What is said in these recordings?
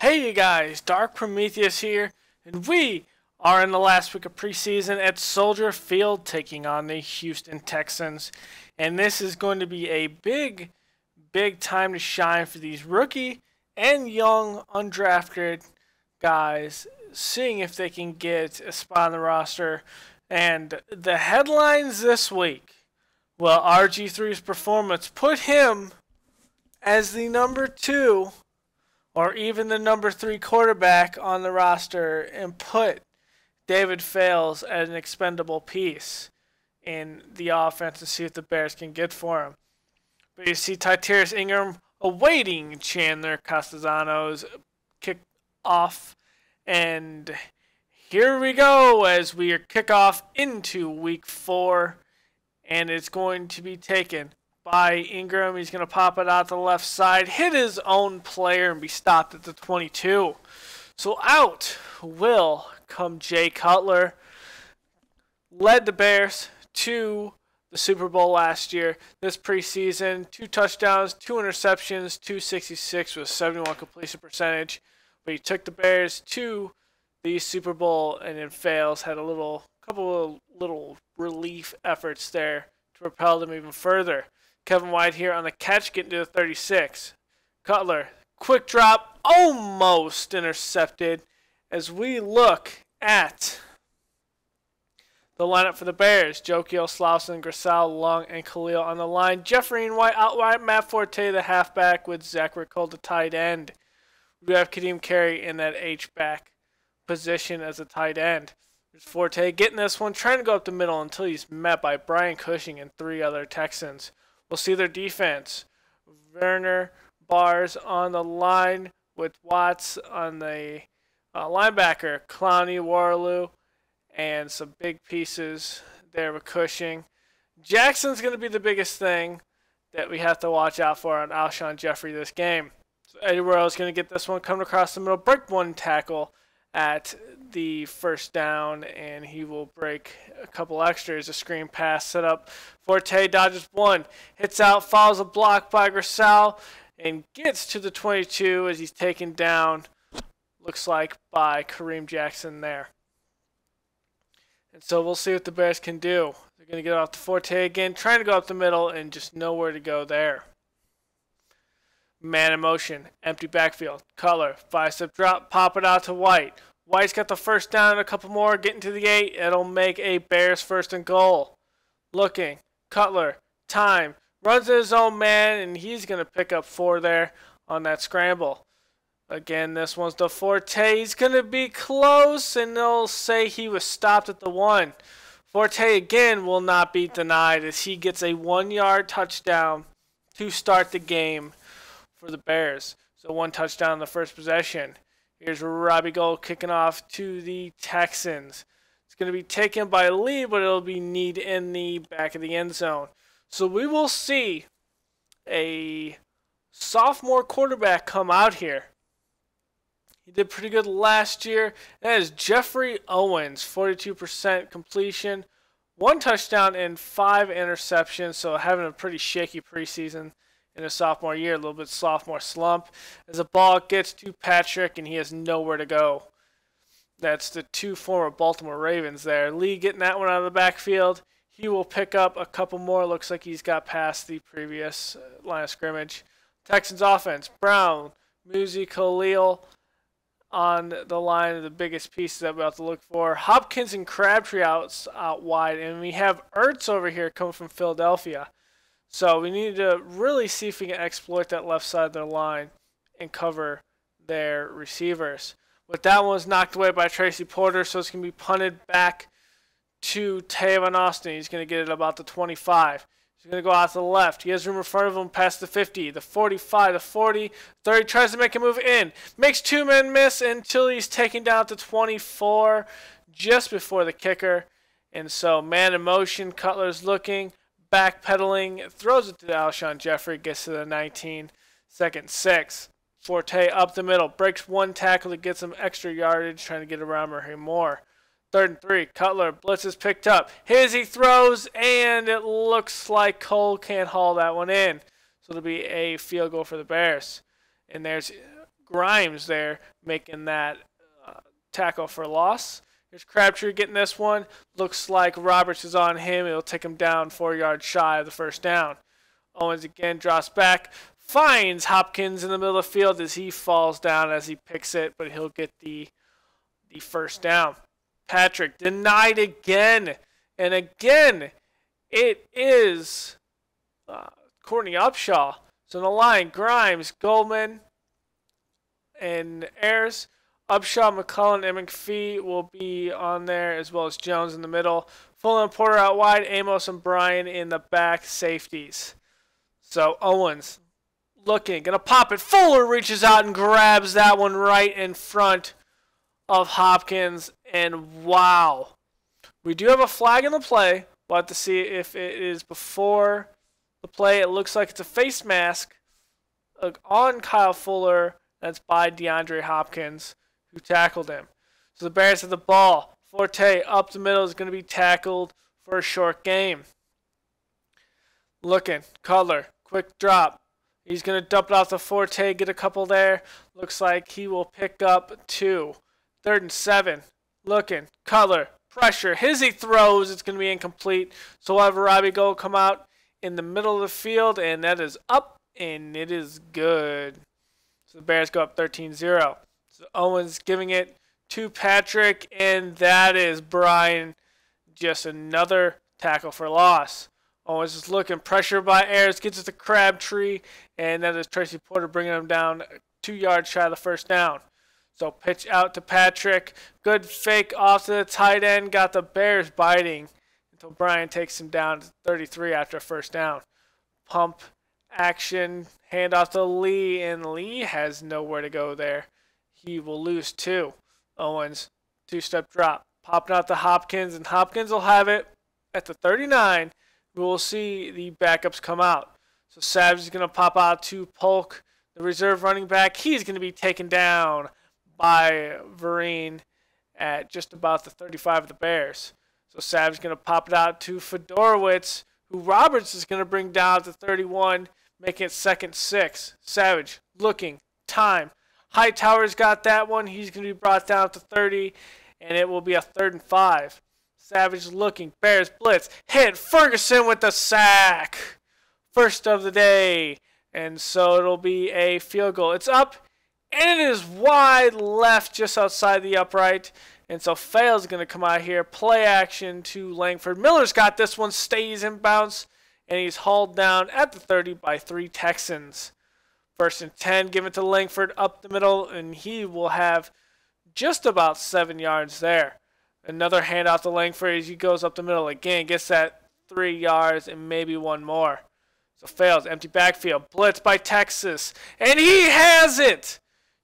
Hey you guys, Dark Prometheus here, and we are in the last week of preseason at Soldier Field taking on the Houston Texans. And this is going to be a big, big time to shine for these rookie and young undrafted guys, seeing if they can get a spot on the roster. And the headlines this week well, RG3's performance put him as the number two or even the number three quarterback on the roster and put David Fales as an expendable piece in the offense and see what the Bears can get for him. But you see Tyrtaeus Ingram awaiting Chandler Castellanos kick off. And here we go as we kick off into week four. And it's going to be taken by Ingram. He's going to pop it out the left side, hit his own player, and be stopped at the 22. So out will come Jay Cutler. Led the Bears to the Super Bowl last year. This preseason, two touchdowns, two interceptions, 266 with 71 completion percentage. But he took the Bears to the Super Bowl and then Fales. Had a little couple of little relief efforts there to propel them even further. Kevin White here on the catch, getting to the 36. Cutler, quick drop, almost intercepted as we look at the lineup for the Bears. Jokiel, Slauson, Grasal, Long, and Khalil on the line. Jeffery and White out wide. Matt Forte, the halfback, with Zach Rickle, the tight end. We have Kadeem Carey in that H-back position as a tight end. There's Forte getting this one, trying to go up the middle until he's met by Brian Cushing and three other Texans. We'll see their defense. Werner Bars on the line with Watts on the uh, linebacker, Clowney, Warloo, and some big pieces there with Cushing. Jackson's going to be the biggest thing that we have to watch out for on Alshon Jeffery this game. So Eddie Royal is going to get this one, coming across the middle, break one tackle at the first down, and he will break a couple extras. A screen pass set up. Forte dodges one, hits out, follows a block by Grasal, and gets to the 22 as he's taken down, looks like, by Kareem Jackson there. And so we'll see what the Bears can do. They're going to get off the Forte again, trying to go up the middle, and just nowhere to go there. Man in motion, empty backfield, color, five step drop, pop it out to White. White's got the first down and a couple more, getting to the eight. It'll make a Bears first and goal. Looking, Cutler, time, runs to his own man, and he's going to pick up four there on that scramble. Again, this one's the Forte. He's going to be close, and they'll say he was stopped at the one. Forte again will not be denied as he gets a one yard touchdown to start the game for the Bears. So one touchdown in the first possession. Here's Robbie Gould kicking off to the Texans. It's going to be taken by Lee, but it'll be Need in the back of the end zone. So we will see a sophomore quarterback come out here. He did pretty good last year. That is Jeffrey Owens, 42% completion, one touchdown and five interceptions. So having a pretty shaky preseason in his sophomore year, a little bit sophomore slump. As the ball gets to Patrick and he has nowhere to go. That's the two former Baltimore Ravens there. Lee getting that one out of the backfield. He will pick up a couple more. Looks like he's got past the previous uh, line of scrimmage. Texans offense. Brown, Muzi, Khalil on the line of the biggest pieces that we have to look for. Hopkins and Crabtree out, out wide. And we have Ertz over here coming from Philadelphia. So we need to really see if we can exploit that left side of their line and cover their receivers. But that one was knocked away by Tracy Porter, so it's going to be punted back to Tavon Austin. He's going to get it about the 25. He's going to go out to the left. He has room in front of him past the 50, the 45, the 40, 30. Tries to make a move in. Makes two men miss until he's taken down to 24 just before the kicker. And so man in motion. Cutler's looking backpedaling, throws it to Alshon Jeffery, gets to the 19, second six. Forte up the middle, breaks one tackle to get some extra yardage, trying to get around Rahim Moore. Third and three, Cutler, blitz is picked up. His he throws, and it looks like Cole can't haul that one in. So it'll be a field goal for the Bears. And there's Grimes there making that uh, tackle for loss. Here's Crabtree getting this one. Looks like Roberts is on him. It'll take him down four yards shy of the first down. Owens again drops back, finds Hopkins in the middle of the field as he falls down as he picks it, but he'll get the the first down. Patrick denied again, and again, it is uh, Courtney Upshaw. So the line, Grimes, Goldman, and Ayers. Upshaw, McCullen, and McPhee will be on there, as well as Jones in the middle. Fuller and Porter out wide, Amos and Bryan in the back safeties. So Owens looking, gonna pop it. Fuller reaches out and grabs that one right in front of Hopkins, and wow. We do have a flag in the play. We'll have to see if it is before the play. It looks like it's a face mask uh, on Kyle Fuller. That's by DeAndre Hopkins, who tackled him. So the Bears have the ball. Forte up the middle is going to be tackled for a short game. Looking, Cutler, quick drop. He's going to dump it off the Forte, get a couple there. Looks like he will pick up two. Third and seven. Looking, Cutler, pressure. Hizzy throws. It's going to be incomplete. So we'll have Robbie Gould come out in the middle of the field, and that is up, and it is good. So the Bears go up 13 0. So Owens giving it to Patrick, and that is Brian. Just another tackle for loss. Owens is looking, pressure by Ayers, gets it to Crabtree, and that is Tracy Porter bringing him down two yards shy of the first down. So pitch out to Patrick. Good fake off to the tight end. Got the Bears biting until Brian takes him down to 33 after a first down. Pump action. Hand off to Lee, and Lee has nowhere to go there. He will lose two. Owens, two step drop. Popping out to Hopkins, and Hopkins will have it at the 39. We will see the backups come out. So Savage is going to pop out to Polk, the reserve running back. He's going to be taken down by Vereen at just about the 35 of the Bears. So Savage is going to pop it out to Fiedorowicz, who Roberts is going to bring down to 31, making it second six. Savage looking, time. Hightower's got that one. He's going to be brought down to 30, and it will be a third and five. Savage looking, Bears blitz, hit Ferguson with the sack. First of the day. And so it'll be a field goal. It's up and it is wide left just outside the upright. And so Fail's going to come out here, play action to Langford. Miller's got this one, stays in bounce, and he's hauled down at the 30 by three Texans. First and 10, give it to Langford up the middle, and he will have just about seven yards there. Another handoff to Langford as he goes up the middle again, gets that three yards and maybe one more. So Fales, empty backfield, blitz by Texas, and he has it!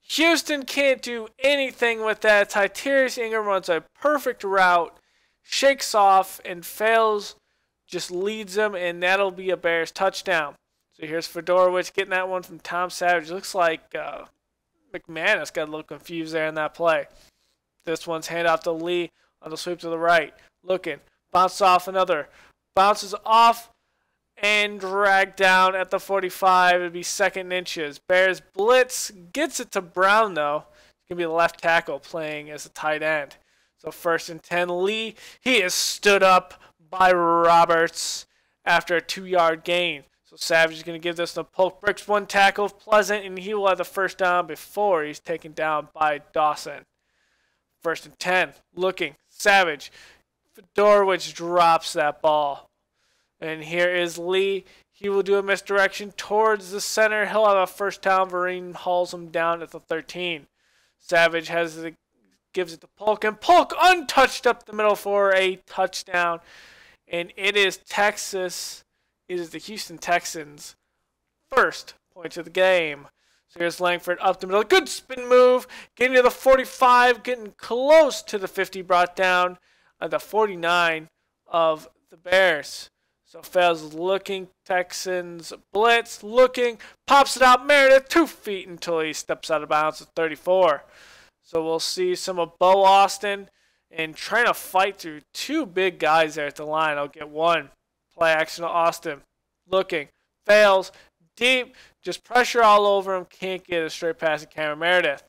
Houston can't do anything with that. Titarius Ingram runs a perfect route, shakes off, and Fales, just leads them, and that'll be a Bears touchdown. So here's Fiedorowicz getting that one from Tom Savage. Looks like uh, McManus got a little confused there in that play. This one's hand off to Lee on the sweep to the right. Looking, bounces off another, bounces off and dragged down at the 45. It'd be second inches. Bears blitz gets it to Brown though. It's gonna be the left tackle playing as a tight end. So first and ten. Lee he is stood up by Roberts after a two-yard gain. Savage is gonna give this to Polk. Bricks one tackle Pleasant, and he will have the first down before he's taken down by Dawson. First and ten. Looking Savage. Fiedorowicz drops that ball. And here is Lee. He will do a misdirection towards the center. He'll have a first down. Vereen hauls him down at the 13. Savage has the, gives it to Polk, and Polk untouched up the middle for a touchdown. And it is Texas. It is the Houston Texans' first point of the game. So here's Langford up the middle. Good spin move. Getting to the 45. Getting close to the 50. Brought down at the 49 of the Bears. So Fez looking, Texans blitz, looking, pops it out, Meredith two feet until he steps out of bounds at 34. So we'll see some of Bo Austin and trying to fight through two big guys there at the line. I'll get one play action to Austin, looking, Fales, deep just pressure all over him. Can't get a straight pass to Cameron Meredith.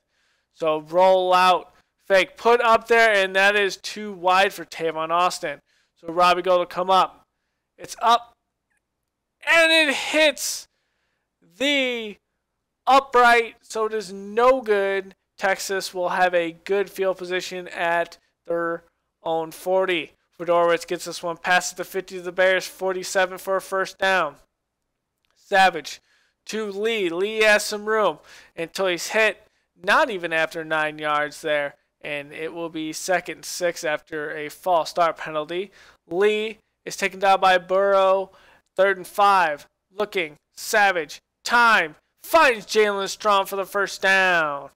So roll out, fake, put up there, and that is too wide for Tavon Austin. So Robbie Gould will come up. It's up, and it hits the upright, so it is no good. Texas will have a good field position at their own 40. Fiedorowicz gets this one, passes the 50 to the Bears, 47 for a first down. Savage to Lee. Lee has some room until he's hit, not even after nine yards there, and it will be second and six after a false start penalty. Lee is taken down by Barrow, third and five. Looking, Savage, time, finds Jaelen Strong for the first down.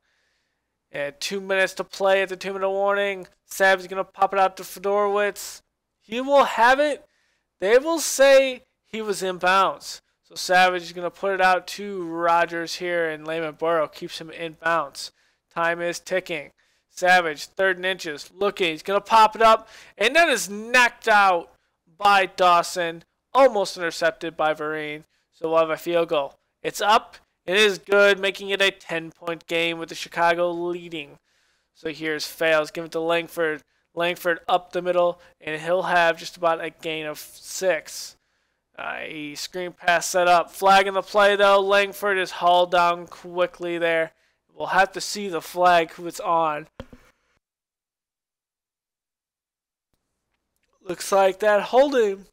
And two minutes to play at the two minute warning. Savage is going to pop it out to Fiedorowicz. He will have it. They will say he was in bounds. So Savage is going to put it out to Rogers here, and Lamin Barrow keeps him in bounds. Time is ticking. Savage, third and inches, looking. He's going to pop it up, and that is knocked out by Dawson. Almost intercepted by Vereen. So we'll have a field goal. It's up. It is good, making it a 10 point game with the Chicago leading. So here's Fales. Give it to Langford. Langford up the middle, and he'll have just about a gain of six. Uh, he screen pass set up. Flag in the play, though. Langford is hauled down quickly there. We'll have to see the flag who it's on. Looks like that holding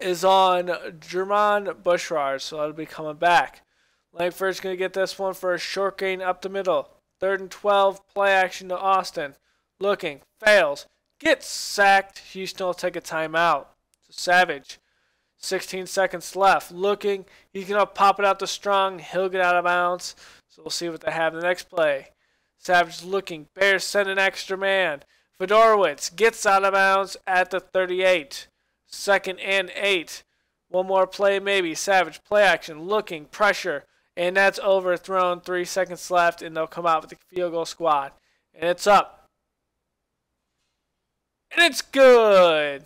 is on Jermon Bushrod, so that'll be coming back. Langford's going to get this one for a short gain up the middle. Third and 12, play action to Austin. Looking, Fales, gets sacked. Houston will take a timeout. Savage 16 seconds left. Looking, he's going to pop it out to Strong. He'll get out of bounds. So we'll see what they have in the next play. Savage looking. Bears send an extra man. Fiedorowicz gets out of bounds at the 38. Second and eight. One more play, maybe. Savage play action. Looking. Pressure. And that's overthrown. Three seconds left, and they'll come out with the field goal squad. And it's up. And it's good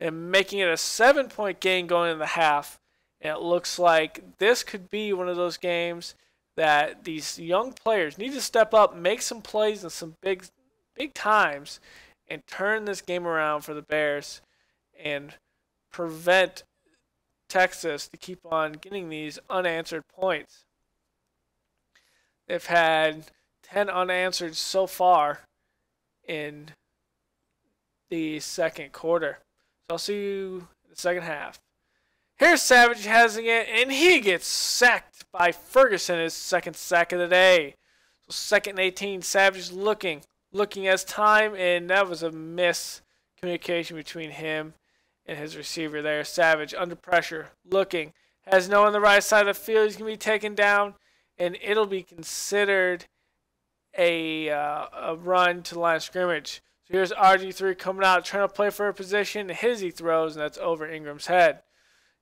and making it a seven point game going in the half. And it looks like this could be one of those games that these young players need to step up, make some plays in some big, big times, and turn this game around for the Bears and prevent Texas to keep on getting these unanswered points. They've had 10 unanswered so far in the second quarter. So I'll see you in the second half. Here's Savage having it, and he gets sacked by Ferguson, his second sack of the day. So second and 18, Savage looking, looking as time, and that was a miscommunication between him and his receiver there. Savage under pressure, looking, has no on the right side of the field. He's going to be taken down, and it'll be considered a, uh, a run to the line of scrimmage. So here's RG3 coming out, trying to play for a position. His he throws, and that's over Ingram's head.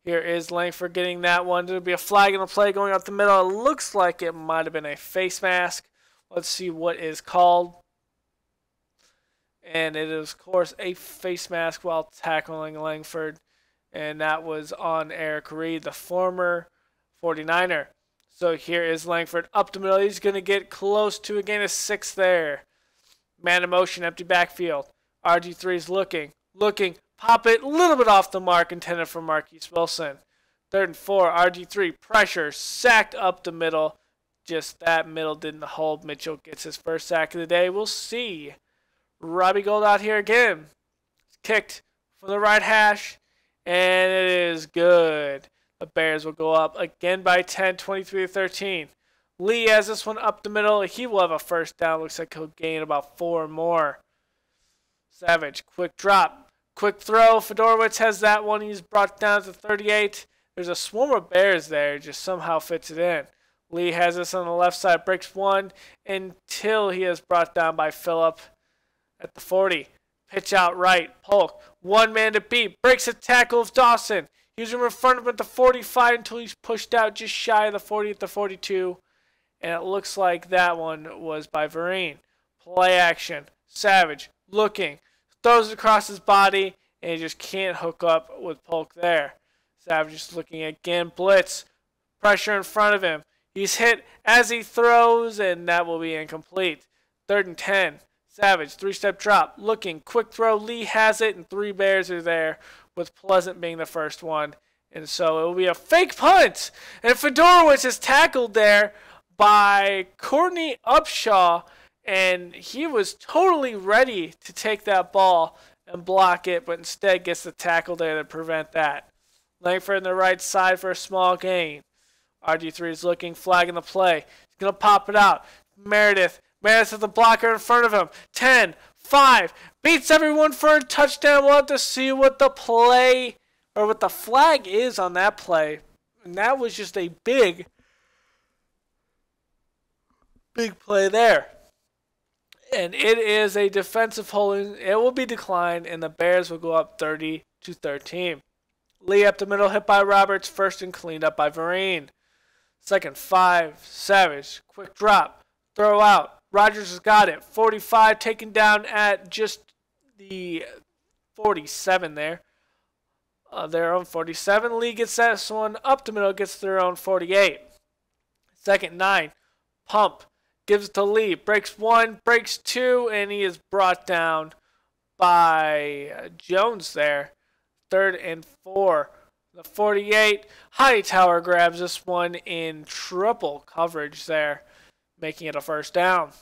Here is Langford getting that one. There'll be a flag in the play going up the middle. It looks like it might have been a face mask. Let's see what is called. And it is, of course, a face mask while tackling Langford. And that was on Eric Reid, the former 49er. So here is Langford up the middle. He's going to get close to again a gain of six there. Man in motion, empty backfield. RG3 is looking, looking, pop it, a little bit off the mark, intended for Marquess Wilson. Third and four, RG3, pressure, sacked up the middle. Just that middle didn't hold. Mitchell gets his first sack of the day. We'll see. Robbie Gould out here again. Kicked for the right hash, and it is good. The Bears will go up again by 10, 23 to 13. Lee has this one up the middle. He will have a first down. Looks like he'll gain about four more. Savage, quick drop, quick throw. Fiedorowicz has that one. He's brought down to 38. There's a swarm of Bears there. Just somehow fits it in. Lee has this on the left side, breaks one until he is brought down by Phillip at the 40. Pitch out right. Polk, one man to beat, breaks a tackle of Dawson. He's in front of him at the 45 until he's pushed out just shy of the 40 at the 42 and it looks like that one was by Vereen. Play action. Savage looking, throws it across his body, and he just can't hook up with Polk there. Savage is looking again. Blitz. Pressure in front of him. He's hit as he throws, and that will be incomplete. Third and 10. Savage, three step drop. Looking, quick throw. Lee has it, and three Bears are there, with Pleasant being the first one. And so it will be a fake punt. And Fiedorowicz is tackled there by Courtney Upshaw, and he was totally ready to take that ball and block it, but instead gets the tackle there to prevent that. Langford on the right side for a small gain. RG3 is looking, flagging the play. He's going to pop it out. Meredith. Meredith with the blocker in front of him. 10, 5. Beats everyone for a touchdown. We'll have to see what the play or what the flag is on that play. And that was just a big, big play there. And it is a defensive holding. It will be declined, and the Bears will go up 30 to 13. Lee up the middle, hit by Roberts. First and cleaned up by Vereen. Second, five. Savage. Quick drop. Throw out. Rogers has got it. 45 taken down at just the 47 there. Uh, their own 47. Lee gets that one up the middle, gets their own 48. Second, nine. Pump. Gives it to Lee. Breaks one, breaks two, and he is brought down by uh, Jones there. Third and four. The 48. Hightower grabs this one in triple coverage there, making it a first down.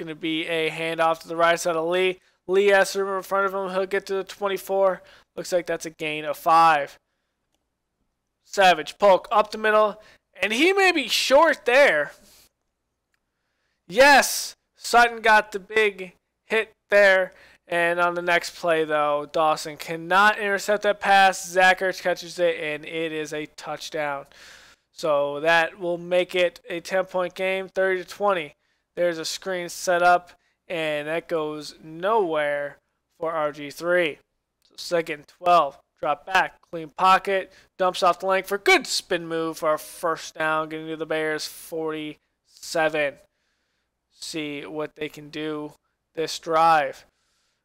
Going to be a handoff to the right side of Lee. Lee has room in front of him. He'll get to the 24. Looks like that's a gain of five. Savage Polk up the middle, and he may be short there. Yes, Sutton got the big hit there. And on the next play, though, Dawson cannot intercept that pass. Zach Ertz catches it, and it is a touchdown. So that will make it a 10 point game, 30 to 20. There's a screen set up, and that goes nowhere for RG3. So second 12. Drop back, clean pocket, dumps off the length for good spin move for a first down, getting to the Bears 47. See what they can do this drive.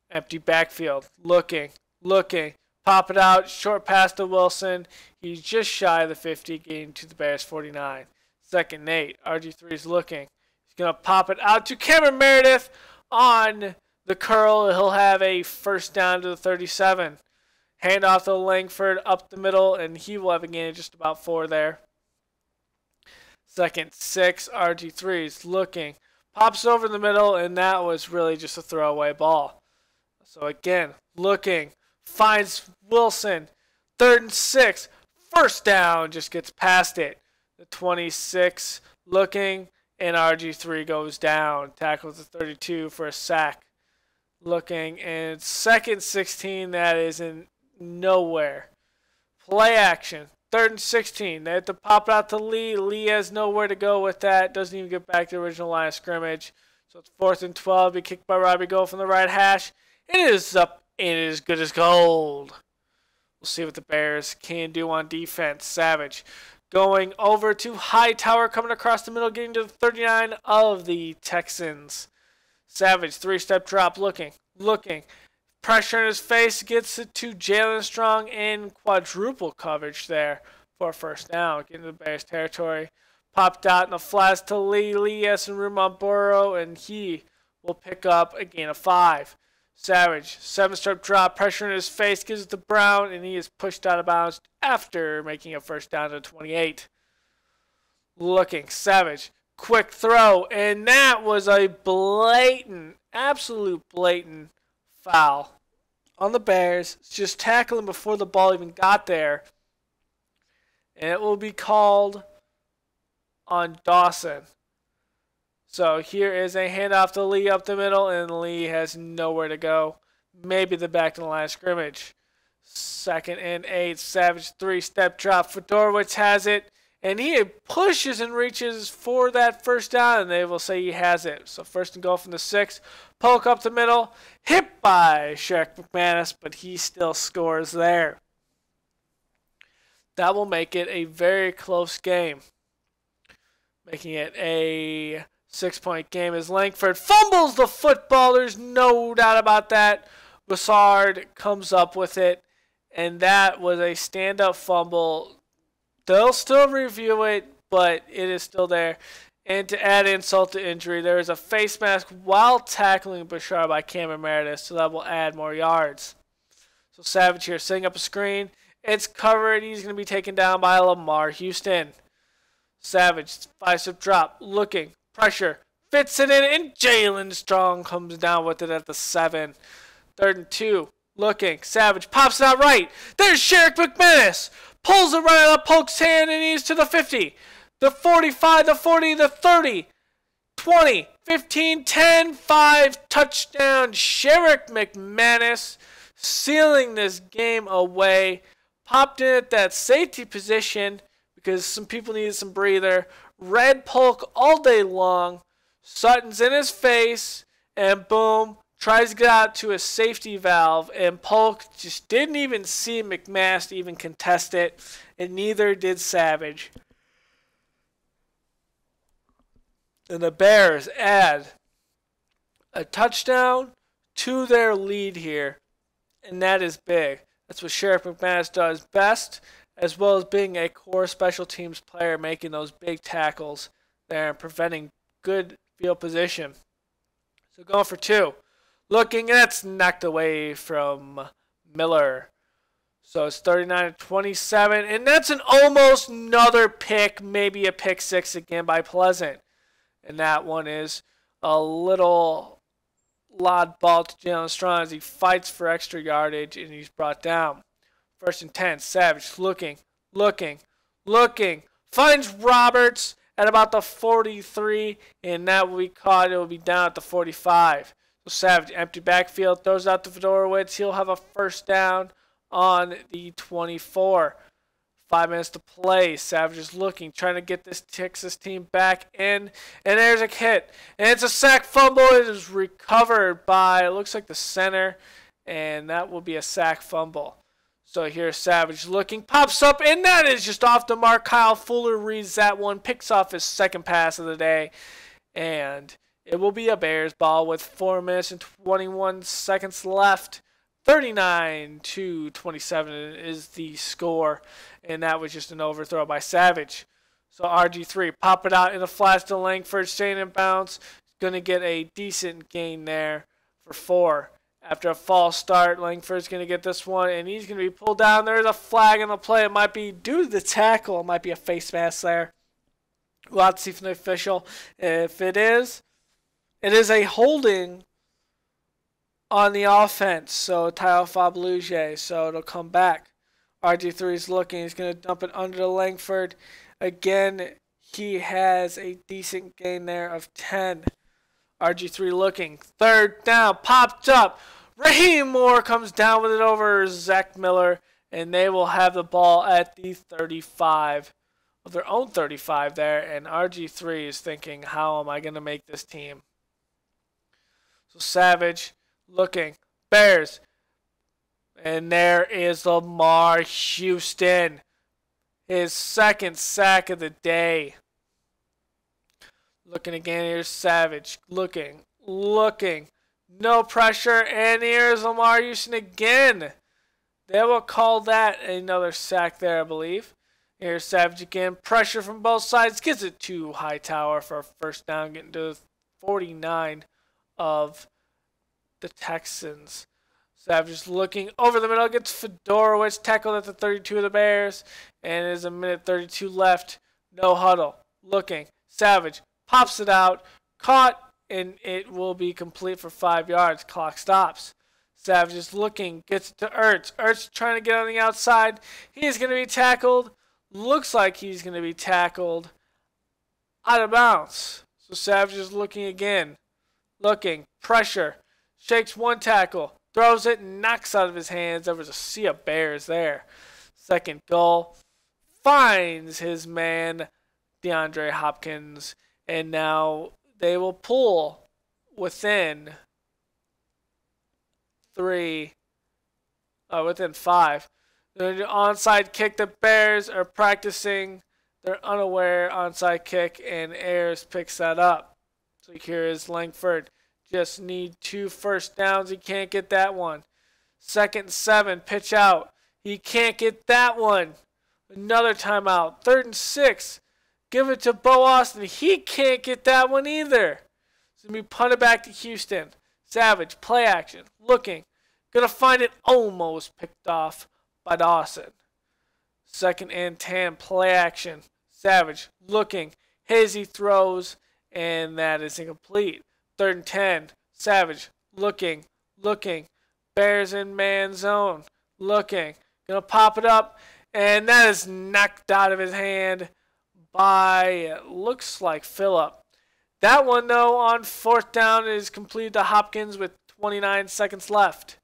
Empty backfield. Looking. Looking. Pop it out. Short pass to Wilson. He's just shy of the 50, getting to the Bears 49. Second, Nate. RG3 is looking. Going to pop it out to Cameron Meredith on the curl. He'll have a first down to the 37. Hand off to Langford up the middle, and he will have a gain of just about four there. Second, six. RG3 is looking. Pops over the middle, and that was really just a throwaway ball. So again, looking, finds Wilson. Third and six. First down, just gets past it. The 26 looking, and RG3 goes down. Tackles the 32 for a sack. Looking, and second 16, that is in nowhere. Play action. Third and 16. They have to pop it out to Lee. Lee has nowhere to go with that. Doesn't even get back to the original line of scrimmage. So it's fourth and 12. Be kicked by Robbie Gould from the right hash. It is up and it is good as gold. We'll see what the Bears can do on defense. Savage going over to Hightower, coming across the middle, getting to the 39 of the Texans. Savage, three step drop, looking, looking. Pressure in his face gets it to Jaelen Strong in quadruple coverage there for first down, getting to the Bears territory. Popped out in the flash to Lee. Lee has some room on Barrow, and he will pick up a gain of five. Savage, seven step drop, pressure in his face, gives it to Brown, and he is pushed out of bounds after making a first down to 28. Looking, Savage, quick throw, and that was a blatant, absolute blatant foul on the Bears. Just tackling before the ball even got there. And it will be called on Dawson. So here is a handoff to Lee up the middle, and Lee has nowhere to go. Maybe the back to the line of scrimmage. Second and eight. Savage three step drop. Fiedorowicz has it, and he pushes and reaches for that first down, and they will say he has it. So first and goal from the six. Polk up the middle. Hit by Sherrick McManus, but he still scores there. That will make it a very close game. Making it a Six point game as Langford fumbles the football. There's no doubt about that. Broussard comes up with it, and that was a stand up fumble. they'll still review it, but it is still there. And to add insult to injury, there is a face mask while tackling Bashar by Cameron Meredith, so that will add more yards. So Savage here setting up a screen. It's covered. He's going to be taken down by Lamarr Houston. Savage, five step drop, looking, pressure, fits it in, and Jaelen Strong comes down with it at the seven. Third and two, looking, Savage pops it out right. There's Sherrick McManus, pulls it right out of hand, and he's to the 50 the 45, the 40, the 30, 20, 15, 10, 5, touchdown. Sherrick McManus sealing this game away. Popped in at that safety position because some people needed some breather. Red Polk all day long. Sutton's in his face, and boom, tries to get out to a safety valve, and Polk just didn't even see McManus even contest it, and neither did Savage. and the Bears add a touchdown to their lead here, and that is big. That's what Sherrick McManus does best, as well as being a core special teams player, making those big tackles there and preventing good field position. So going for two. Looking, that's knocked away from Miller. So it's 39 to 27, and that's an almost another pick, maybe a pick six again by Pleasant and that one is a little loud ball to Jaelen Strong as he fights for extra yardage and he's brought down. First and 10, Savage looking, looking, looking, finds Roberts at about the 43, and that will be caught. It will be down at the 45. So Savage, empty backfield, throws out the Fiedorowicz. He'll have a first down on the 24. Five minutes to play. Savage is looking, trying to get this Texas team back in. And there's a hit. And it's a sack fumble. It is recovered by, it looks like the center. And that will be a sack fumble. So here's Savage looking, pops up, and that is just off the mark. Kyle Fuller reads that one, picks off his second pass of the day. And it will be a Bears ball with 4 minutes and 21 seconds left. 39 to 27 is the score, and that was just an overthrow by Savage. So RG3 pop it out in a flash to Langford, staying in bounds. Going to get a decent gain there for four. After a false start, Langford's going to get this one, and he's going to be pulled down. There's a flag on the play. It might be due to the tackle. It might be a face mask there. We'll have to see from the official. If it is, it is a holding on the offense. So Tyler Faberluge. So it'll come back. RG3 is looking. He's going to dump it under to Langford. Again, he has a decent gain there of 10. RG3 looking. Third down. Popped up. Rahim Moore comes down with it over Zach Miller. And they will have the ball at the 35 of their own 35 there. And RG3 is thinking, how am I going to make this team? So Savage looking. Bears. And there is Lamarr Houston. His second sack of the day. Looking again, here's Savage. Looking, looking. No pressure. And here's Lamarr Houston again. They will call that another sack there, I believe. Here's Savage again. Pressure from both sides. Gets it to Hightower for a first down, getting to 49 of the Texans. Savage looking over the middle, gets Fiedorowicz tackled at the 32 of the Bears, and there's a minute 32 left. No huddle. Looking. Savage pops it out, caught, and it will be complete for five yards. Clock stops. Savage is looking, gets to Ertz. Ertz trying to get on the outside. He's going to be tackled. Looks like he's going to be tackled out of bounds. So Savage is looking again. Looking. Pressure shakes one tackle, throws it, and knocks out of his hands. There was a sea of bears there. Second goal finds his man, DeAndre Hopkins, and now they will pull within three, uh, within five. The onside kick, the Bears are practicing their unaware onside kick, and Ayers picks that up. So here is Langford just need two first downs. He can't get that one. Second seven, pitch out. He can't get that one. Another timeout. Third and six. Give it to Bo Austin. He can't get that one either. It's going to be punted back to Houston. Savage, play action. Looking. Going to find it almost picked off by Dawson. Second and 10, play action. Savage, looking. Hazy throws, and that is incomplete. Third and 10, Savage, looking, looking. Bears in man zone, looking. Gonna pop it up, and that is knocked out of his hand by, looks like Philip. That one, though, on fourth down is completed to Hopkins with 29 seconds left.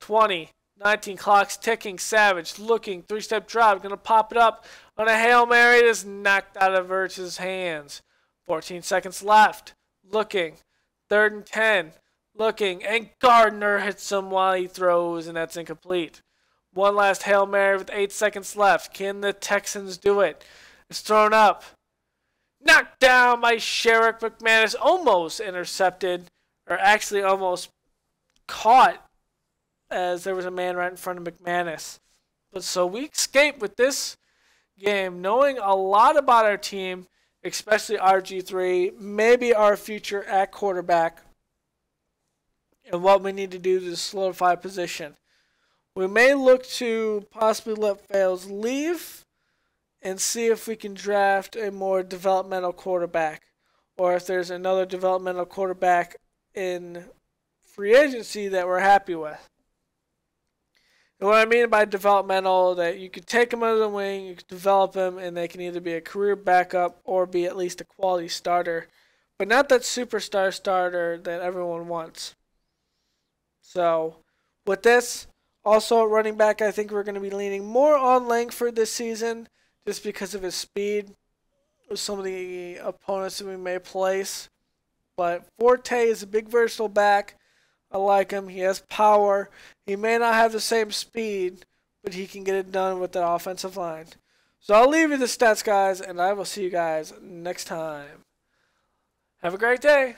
20, 19 clocks ticking. Savage looking, three step drop, gonna pop it up on a Hail Mary. It is knocked out of Verch's hands. 14 seconds left. Looking, third and 10. Looking, and Gardner hits him while he throws, and that's incomplete. One last Hail Mary with eight seconds left. Can the Texans do it? It's thrown up. Knocked down by Sherrick McManus. Almost intercepted, or actually almost caught as there was a man right in front of McManus. But so we escape with this game, knowing a lot about our team, especially RG3, maybe our future at quarterback, and what we need to do to solidify position. We may look to possibly let Fales leave and see if we can draft a more developmental quarterback or if there's another developmental quarterback in free agency that we're happy with. And what I mean by developmental, that you could take them under the wing, you could develop them, and they can either be a career backup or be at least a quality starter, but not that superstar starter that everyone wants. So, with this, also at running back, I think we're going to be leaning more on Langford this season, just because of his speed with some of the opponents that we may place. But Forte is a big versatile back. I like him. He has power. He may not have the same speed, but he can get it done with the offensive line. So I'll leave you the stats, guys, and I will see you guys next time. Have a great day.